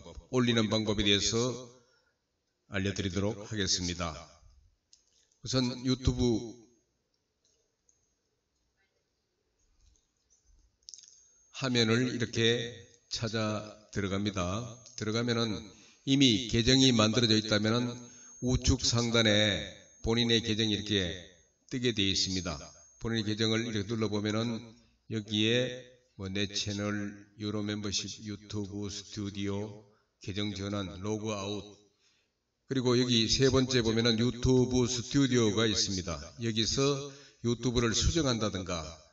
방법, 올리는 방법에 대해서 알려드리도록 하겠습니다. 우선 유튜브 화면을 이렇게 찾아 들어갑니다. 들어가면은 이미 계정이 만들어져 있다면 우측 상단에 본인의 계정이 이렇게 뜨게 되어 있습니다. 본인의 계정을 이렇게 눌러보면은 여기에 뭐 내 채널, 유료 멤버십, 유튜브, 스튜디오, 계정 전환, 로그 아웃, 그리고 여기 세 번째 보면은 유튜브 스튜디오가 있습니다. 여기서 유튜브를 수정한다든가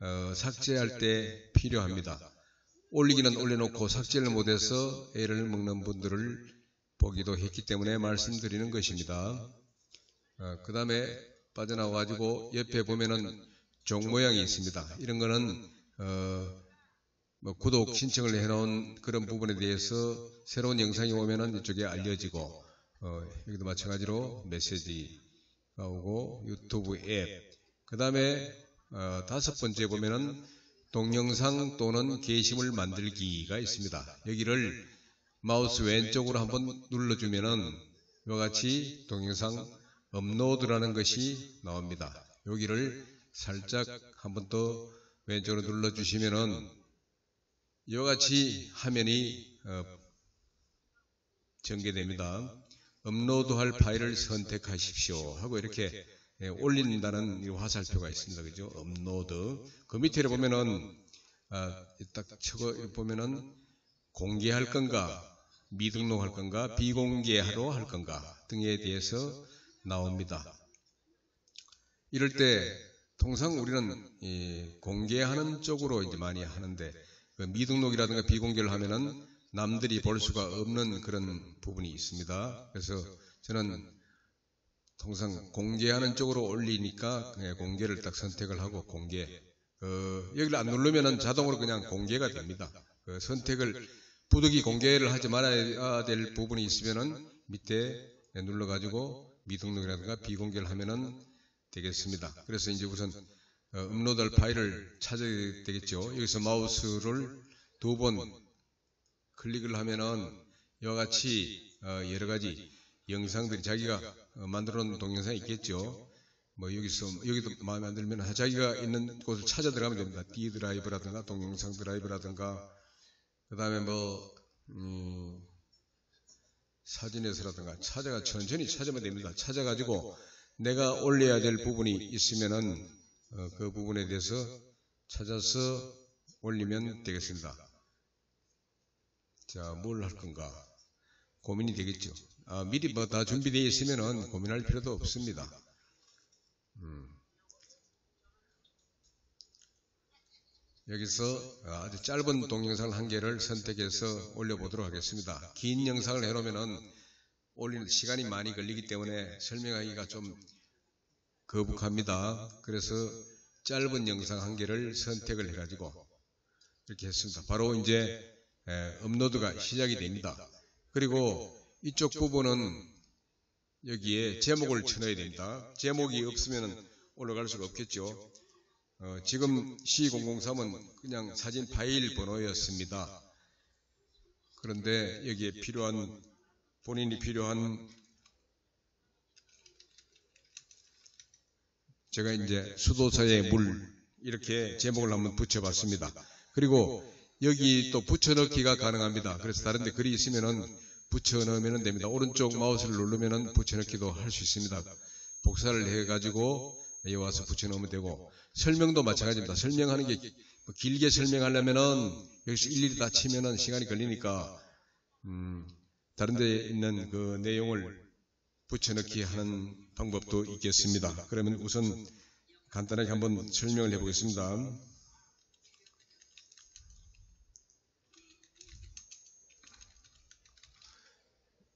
어, 삭제할 때 필요합니다. 올리기는 올려놓고 삭제를 못해서 애를 먹는 분들을 보기도 했기 때문에 말씀드리는 것입니다. 어, 그 다음에 빠져나와가지고 옆에 보면은 종 모양이 있습니다. 이런 거는 어, 뭐 구독 신청을 해놓은 그런 부분에 대해서 새로운 영상이 오면은 이쪽에 알려지고 어, 여기도 마찬가지로 메시지가 오고 유튜브 앱. 그 다음에 어, 다섯 번째 보면은 동영상 또는 게시물 만들기가 있습니다. 여기를 마우스 왼쪽으로 한번 눌러주면은 이와 같이 동영상 업로드라는 것이 나옵니다. 여기를 살짝 한번 더 왼쪽으로 눌러주시면은 이와 같이 화면이 어, 전개됩니다. 업로드할 파일을 선택하십시오 하고 이렇게 예, 올린다는 이 화살표가 있습니다. 그죠? 업로드. 그 밑에 보면은 아, 딱 적어 보면은 공개할 건가, 미등록할 건가, 비공개하러 할 건가 등에 대해서 나옵니다. 이럴 때 통상 우리는 공개하는 쪽으로 이제 많이 하는데 그 미등록이라든가 비공개를 하면은 남들이 볼 수가 없는 그런 부분이 있습니다. 그래서 저는 통상 공개하는 쪽으로 올리니까 공개를 딱 선택을 하고 공개. 어, 여기를 안 누르면은 자동으로 그냥 공개가 됩니다. 그 선택을 부득이 공개를 하지 말아야 될 부분이 있으면은 밑에 눌러가지고 미등록이라든가 비공개를 하면은 되겠습니다. 그래서 이제 우선 어, 업로드할 파일을 찾아야 되겠죠. 여기서 마우스를 두 번 클릭을 하면은 이와 같이 어, 여러 가지 영상들이 자기가 어, 만들어 놓은 동영상이 있겠죠. 뭐 여기서 여기도 마음에 안 들면 자기가 있는 곳을 찾아 들어가면 됩니다. D 드라이브라든가 동영상 드라이브라든가 그다음에 뭐 음, 사진에서라든가 찾아가 천천히 찾으면 됩니다. 찾아가지고 내가 올려야 될 부분이 있으면은 어, 그 부분에 대해서 찾아서 올리면 되겠습니다. 자, 뭘 할 건가? 고민이 되겠죠. 아, 미리 뭐 다 준비되어 있으면은 고민할 필요도 없습니다. 음. 여기서 아주 짧은 동영상 한 개를 선택해서 올려보도록 하겠습니다. 긴 영상을 해놓으면은 올리는 시간이 많이 걸리기 때문에 설명하기가 좀 거북합니다. 그래서 짧은 영상 한 개를 선택을 해가지고 이렇게 했습니다. 바로 이제 업로드가 시작이 됩니다. 그리고 이쪽 부분은 여기에 제목을 쳐넣어야 됩니다. 제목이 없으면 올라갈 수가 없겠죠. 어, 지금 C003은 그냥 사진 파일 번호였습니다. 그런데 여기에 필요한 본인이 필요한 제가 이제 수도사의 물 이렇게 제목을 한번 붙여봤습니다. 그리고 여기 또 붙여넣기가 가능합니다. 그래서 다른데 글이 있으면은 붙여넣으면 됩니다. 오른쪽 마우스를 누르면은 붙여넣기도 할 수 있습니다. 복사를 해가지고 여기 와서 붙여넣으면 되고 설명도 마찬가지입니다. 설명하는 게뭐 길게 설명하려면은 여기서 일일이 다 치면은 시간이 걸리니까 음, 다른 데 있는 그 내용을 붙여넣기 하는 방법도 있겠습니다. 그러면 우선 간단하게 한번 설명을 해보겠습니다.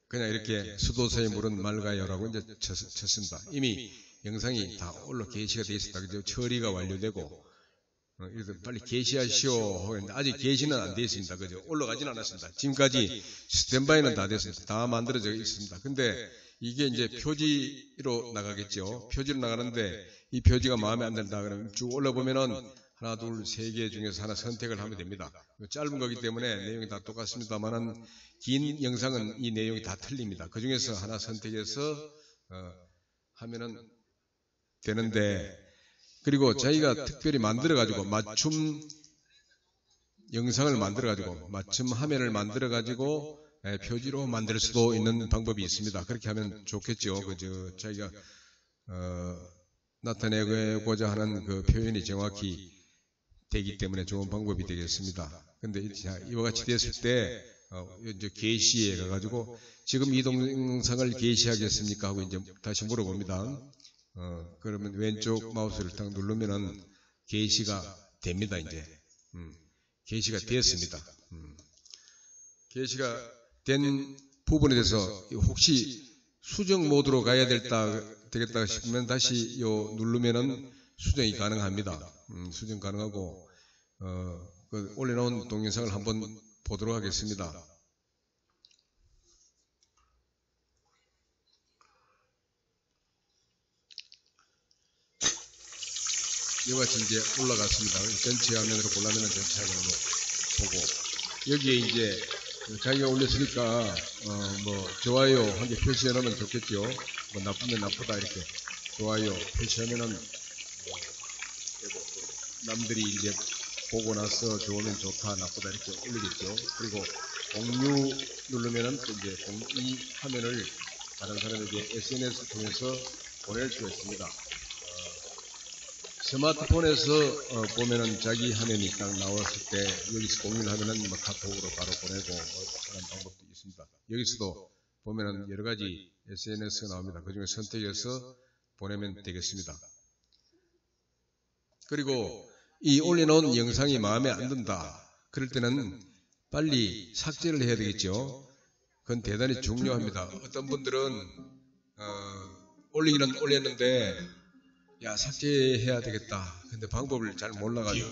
그냥 이렇게 수도사의 물은 맑아요라고 이제 쳤, 습니다 이미 영상이 다 올라 게시가 되어 있습니다. 그죠? 처리가 완료되고 어, 빨리 게시하시오 아직 게시는 안 되어 있습니다. 그죠? 올라가지는 않았습니다. 지금까지 스탠바이는 다 됐습니다. 다 만들어져 있습니다. 근데 이게 이제 표지로 나가겠죠. 표지로 나가는데 이 표지가 마음에 안 든다 그러면 쭉 올라보면은 하나, 둘, 세 개 중에서 하나 선택을 하면 됩니다. 짧은 거기 때문에 내용이 다 똑같습니다만은 긴 영상은 이 내용이 다 틀립니다. 그 중에서 하나 선택해서 어, 하면은 되는데 그리고 저희가 특별히 만들어 가지고 맞춤 영상을 만들어 가지고 맞춤 화면을 만들어 가지고 표지로 만들 수도 있는 방법이 있습니다. 그렇게 하면 좋겠죠. 그저 저희가 어, 나타내고자 하는 그 표현이 정확히 되기 때문에 좋은 방법이 되겠습니다. 근데 이와 같이 됐을 때 어, 이제 게시에 가가지고 지금 이 동영상을 게시하겠습니까 하고 이제 다시 물어봅니다. 어, 그러면 왼쪽 마우스를 딱 누르면은 게시가 됩니다 이제 음, 게시가 되었습니다. 음. 게시가 된 부분에 대해서 혹시 수정 모드로 가야 될다 되겠다 싶으면 다시 요 누르면은 수정이 가능합니다. 음, 수정 가능하고 어, 그 올려놓은 동영상을 한번 보도록 하겠습니다. 이와 같이 이제 올라갔습니다. 전체 화면으로 골라내는 전체 화면으로 보고 여기에 이제 자기가 올렸으니까 어, 뭐 좋아요 한 개 표시해 놓으면 좋겠죠. 뭐 나쁘면 나쁘다 이렇게 좋아요 표시하면은 뭐 남들이 이제 보고 나서 좋으면 좋다 나쁘다 이렇게 올리겠죠. 그리고 공유 누르면은 또 이제 공이 화면을 다른 사람에게 SNS 통해서 보낼 수가 있습니다. 어, 스마트폰에서 어, 보면은 자기 화면이 딱 나왔을 때 여기서 공유를 하면은 뭐 카톡으로 바로 보내고 뭐 그런 방법도 있습니다. 여기서도 보면은 여러 가지 SNS가 나옵니다. 그 중에 선택해서 보내면 되겠습니다. 그리고 이 올려놓은 영상이 마음에 안 든다. 그럴 때는 빨리 삭제를 해야 되겠죠. 그건 대단히 중요합니다. 어떤 분들은 어, 올리기는 올렸는데 야 삭제해야 되겠다. 근데 방법을 잘 몰라가지고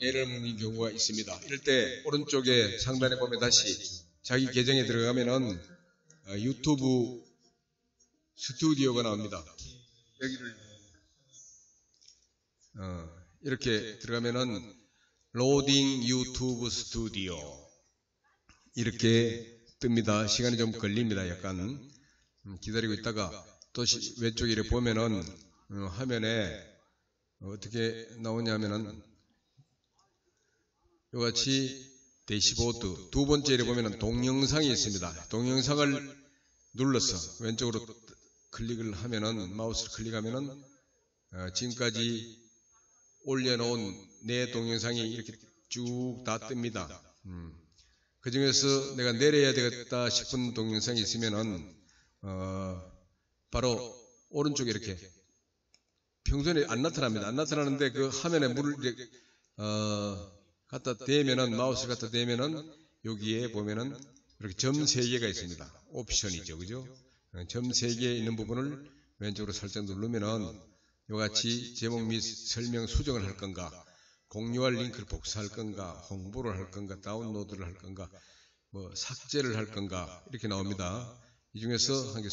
먹는 경우가 있습니다. 이럴 때 오른쪽에 상단에 보면 다시 자기 계정에 들어가면은 어, 유튜브 스튜디오가 나옵니다. 여기를 어, 이렇게 들어가면은 로딩 유튜브 스튜디오 이렇게 뜹니다. 시간이 좀 걸립니다. 약간 음, 기다리고 있다가 또 왼쪽에 보면은 어, 화면에 어떻게 나오냐면은 이같이 대시보드 두 번째에 보면은 동영상이 있습니다. 동영상을 눌러서 왼쪽으로 클릭을 하면은 마우스를 클릭하면은 어, 지금까지 올려놓은 내 동영상이 이렇게 쭉 다 뜹니다. 음. 그 중에서 내가 내려야 되겠다 싶은 동영상이 있으면은 어, 바로 오른쪽에 이렇게 평소에 안 나타납니다. 안 나타나는데 그 화면에 물을 이렇게, 어, 갖다 대면은 마우스 갖다 대면은 여기에 보면은 이렇게 점세 개가 있습니다. 옵션이죠, 그죠? 어, 점세개 있는 부분을 왼쪽으로 살짝 누르면은 이같이 제목 및 설명 수정을 할 건가, 공유할 링크를 복사할 건가, 홍보를 할 건가, 다운로드를 할 건가, 뭐 삭제를 할 건가 이렇게 나옵니다. 이 중에서 한 개,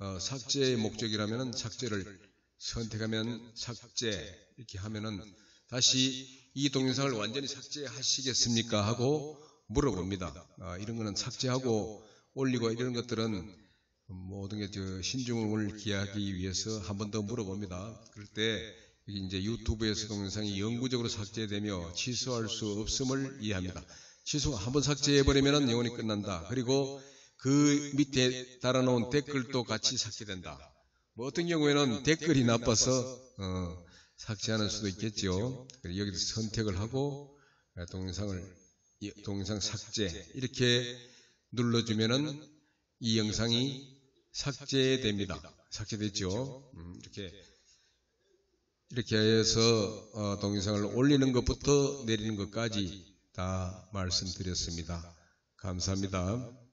어, 삭제의 목적이라면 삭제를 선택하면 삭제 이렇게 하면은 다시 이 동영상을 완전히 삭제하시겠습니까 하고 물어봅니다. 아, 이런 거는 삭제하고 올리고 이런 것들은 모든 게 저 신중을 기하기 위해서 한 번 더 물어봅니다. 그럴 때 이제 유튜브에서 동영상이 영구적으로 삭제되며 취소할 수 없음을 이해합니다. 취소 한 번 삭제해버리면 영원히 끝난다. 그리고 그 밑에 달아놓은 댓글도 같이 삭제된다. 뭐 어떤 경우에는 댓글이 나빠서 어, 삭제하는 수도 있겠죠. 여기서 선택을 하고 동영상을 동영상 삭제 이렇게 눌러주면은 이 영상이 삭제됩니다. 삭제됐죠. 음, 이렇게 이렇게 해서 어, 동영상을 올리는 것부터 내리는 것까지 다 말씀드렸습니다. 감사합니다.